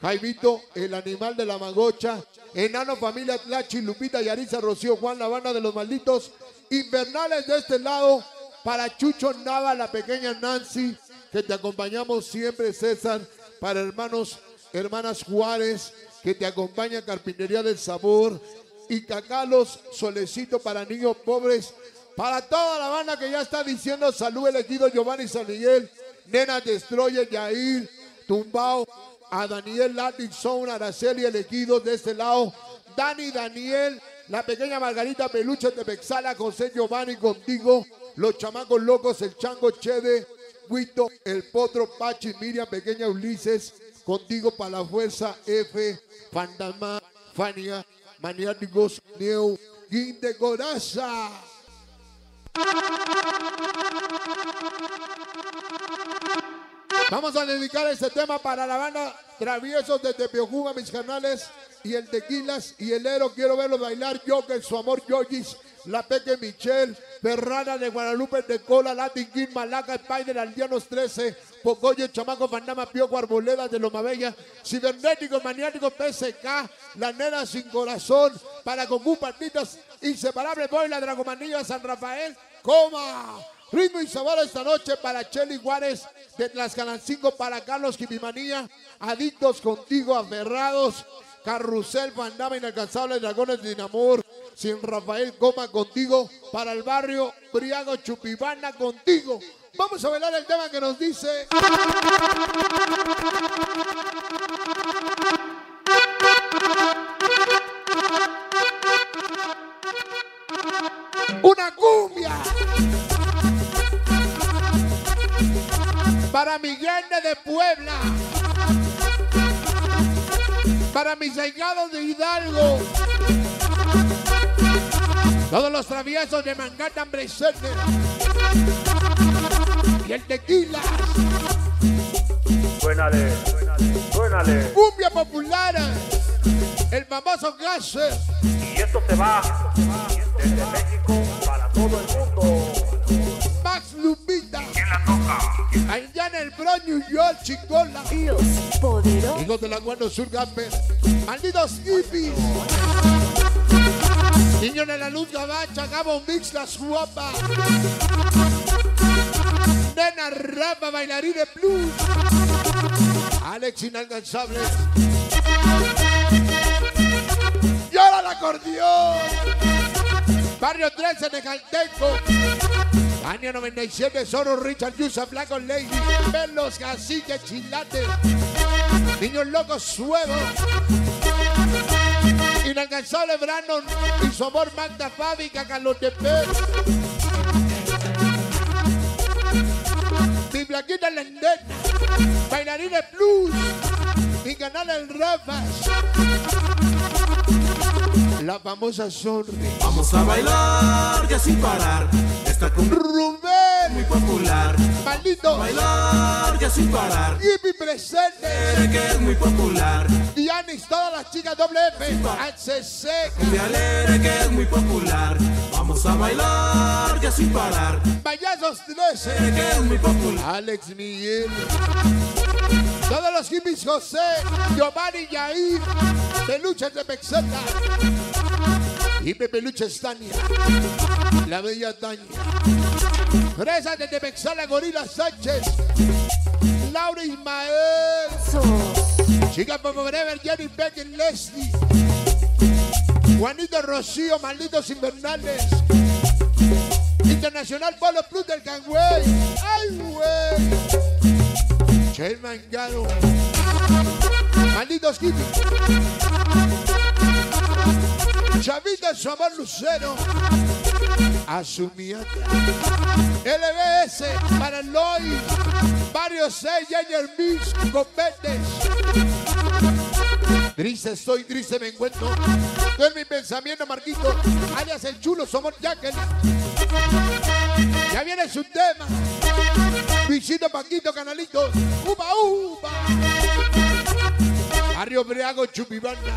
Jaimito, el animal de la magocha, Enano Familia Tlachi, Lupita, Yarisa, Rocío, Juan, la banda de los malditos, Invernales de este lado, para Chucho Nava, la pequeña Nancy, que te acompañamos siempre, César, para hermanos, hermanas Juárez, que te acompaña Carpintería del Sabor, y Cacalos, Solecito para niños pobres, para toda la banda que ya está diciendo salud elegido Giovanni San Miguel, Nena Destroyer, Yair, Tumbao, a Daniel Latinson, Araceli elegido de este lado, Dani Daniel, la pequeña Margarita Peluche de Pexala, José Giovanni contigo, los chamacos locos, el chango Chede, Guito, el potro Pachi, Miriam, pequeña Ulises, contigo para la fuerza F, Fandama, Fania, Maniáticos, Neo, Guinde Coraza. Vamos a dedicar este tema para la banda Traviesos de Tepiocuba, mis canales, y el Tequilas y el Ero. Quiero verlo bailar. Yo que su amor, Yogis, la Peque Michelle, Ferrana de Guadalupe de Cola, Latin King, Malaca, Spider, Aldeanos 13, Pocoyo, Chamaco, Fandama, Pioco, Arboleda de Loma Bella, Cibernético, Maniático, PSK, La Nena Sin Corazón, para Goku, Partitas, Inseparable Boy, la Dragomanilla, San Rafael, Coma. Ritmo y sabor esta noche para Chelly Juárez de Tlaxcalancingo, para Carlos Jipimanía, Adictos contigo, aferrados, Carrusel, Fandama, Inalcanzable, Dragones de Dinamor, Sin Rafael Coma contigo, para el barrio Briago Chupibana contigo. Vamos a bailar el tema que nos dice. Una cumbia. Para Miguel de Puebla. Para mis allegados de Hidalgo. Todos los traviesos de Manhattan presentes. Y el tequila. Suénale, suénale. Cumbia popular. El famoso Gasser. Y esto se va desde México para todo el mundo. Max Lupita. Allá en el Bronx, New York, Chicola. Los poderosos. Hijos de la Guardia Sur Gamper. Malditos hippies. Niños de la luz gabacha, Gabo Mix, las guapas. Nena rapa, bailarín de blues. Alex inalcanzable. Y ahora el acordeón. Barrio 13 de Caltenco. Año 97, Zorro, Richard, Yusa, Flaco, Lady, Pelos, Cacique, Chilate, Niños Locos, Suevo, Inalcanzable Brandon y su amor Magda de Pérez. Mi Blanquita Lendena, Bailarines Blues, mi canal El Rafas, la famosa Sonri, Vamos a bailar ya sin parar. Esta cumbia muy Rubén, popular. maldito, Bailar ya sin parar. Jimmy presente. Quiere que es muy popular. Dianis, todas las chicas doble F, HC, Me alegre que es muy popular. Vamos a bailar ya sin parar. Payasos 13, Quiere que es muy popular. Alex Miguel, todos los hippies José, Giovanni Yair, Peluches de Pexeta, y Peluches Tania, la bella Tania, Fresas de Tepexala, Gorila Sánchez, Laura Ismael, Chica Popo Brever, Jenny Beck, Leslie, Juanito Rocío, Malditos Invernales, Internacional Polo Plus del Cangüey. ¡Ay, güey! Chel Mangano. Malditos hippies. Chavita su amor Lucero. Asumiata. LBS para Loy. Barrio 6, Jayer Mix, Copetes. Triste estoy, triste me encuentro. Tú en mi pensamiento, Marquito. Alias el chulo, somos Jacqueline. Ya viene su tema. Luisito, Paquito, Canalito. Upa, upa. Barrio Briago, Chupibanda.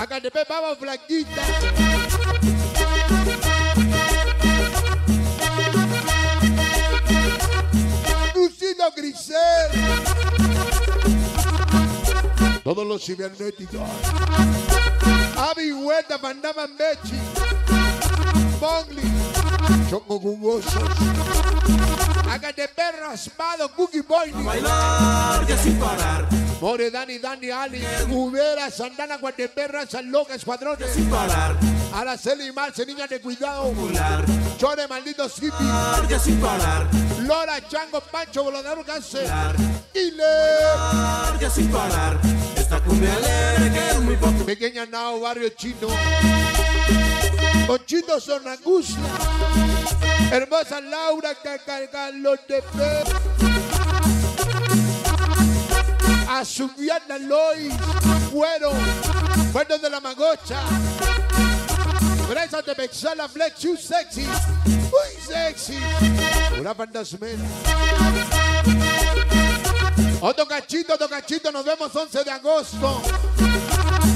Acá te vamos, Blanquita. Lucito Grisel. los cibernéticos. Avi Huerta, Vandama Mechi, Mowgli, Choco Jugosos, Hágate perro asmado, Cookie Boy, Bailar ya sin parar, More Dani, Dani, Ali, Ubera, Sandana, Guateperra, San Loca, Escuadrones, sin parar, Araceli Marce, Niña de Cuidado, popular, Chore, Maldito ya sin parar, Lora, Chango, Pancho, Volador, Cáncer, Ile, ya sin parar. Esta cumbia alegre que es muy popular. Pequeña Nao, Barrio Chino, Conchito Sonangustia, Hermosa Laura, Cacargalo de Pe, Azubiana Lois, Güero, Puerto de la Magocha, Presa de Bexala, Flex, you sexy, muy sexy, una fantasmera. Otro cachito, otro cachito, nos vemos 11 de agosto.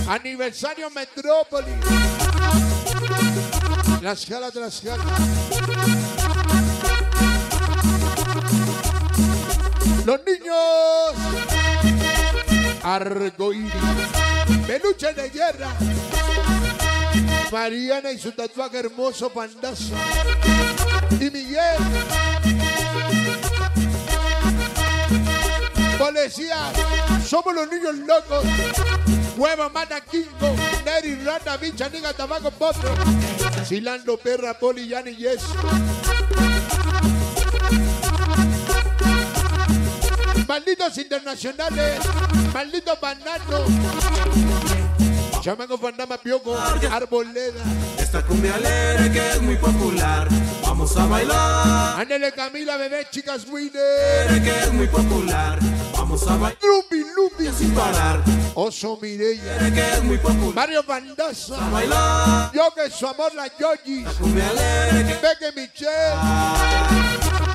Aniversario Metrópolis. Las galas de las galas. Los niños. Argoíris. Peluche de guerra. Mariana y su tatuaje hermoso pandazo. Y Miguel. Policía, somos los niños locos. Hueva, mana, Kingo, Neri, Rata, Bicha, Niga, Tabaco, Potro. Silando, Perra, Poli, Yani, Yes. Malditos internacionales, malditos bananos. Chamaco, Fandama, Pioco, Arboleda. Esta cumbia alegre que es muy popular. Vamos a bailar, Ándele, Camila, bebé, chicas, Winner. que es muy popular. Vamos a bailar Lupi, Lupi, sin parar, Oso Mireya. que es muy popular. Mario Bandaza. Bailar, Yo que su amor la Yogi. cumbia alegre que Peque Michelle.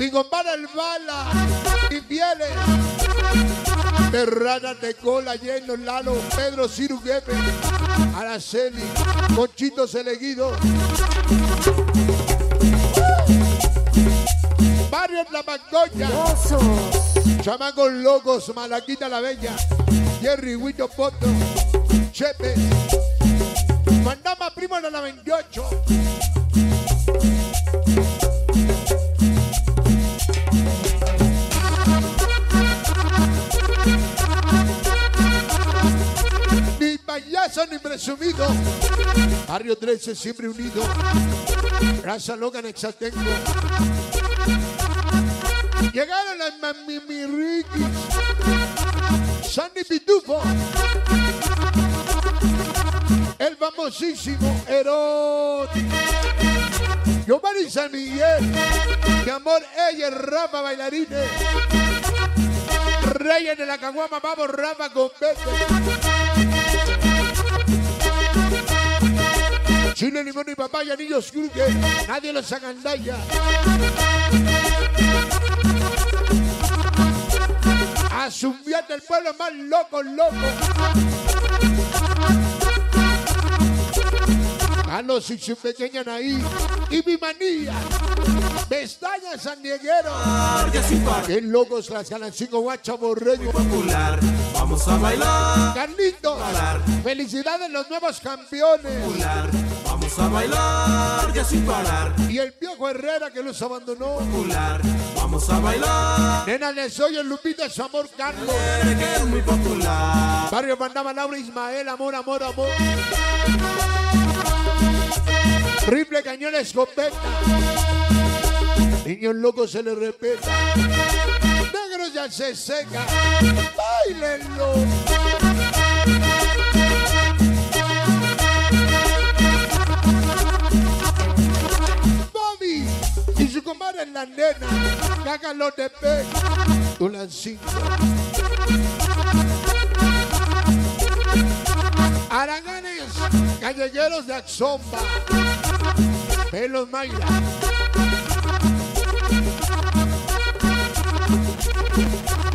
Mi compadre el Bala. Y Fieles. Terrana de cola, lleno, Lalo, Pedro Ciru Guepe, Araceli, Conchito Seleguido. Barrio La Mangoya, Chamacos Locos, Malaquita la Bella, Jerry Huito Poto, Chepe, Mandama Primo de la 28. Payaso ni presumido. Barrio 13 siempre unido. Raza loca en Exatengo. Llegaron las mamimirriquis. Sandy Pitufo. El famosísimo erótico. Giovanni San Miguel. Mi amor, ella es Rafa bailarines. Reyes de la caguama, vamos Rafa con vete. Chile, limón y papaya, niños cruque, nadie los agandalla. A su viaje el pueblo más loco, loco. Carlos y su pequeña Naí y mi manía. Pestaña San Dieguero. Qué locos las ganan cinco guacha borrego. Popular, vamos a bailar, Carlitos, felicidades los nuevos campeones. popular, vamos a bailar ya sin parar. Y el viejo Herrera que los abandonó. Popular, vamos a bailar, Nena le soy el Lupita, su amor Carlos. que es muy popular. Barrio Mandaba Laura Ismael, amor, amor, amor. Rifle cañón escopeta. Niños locos se les respeta. Negros ya se seca. Bailenlo. Bobby y su comadre en la nena. Cágalo de pe. Tulancito. Araganes, callejeros de Axomba, Pelos Mayra. Los